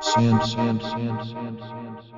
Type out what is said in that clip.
Sin, sin, sin, sin, sin, sin.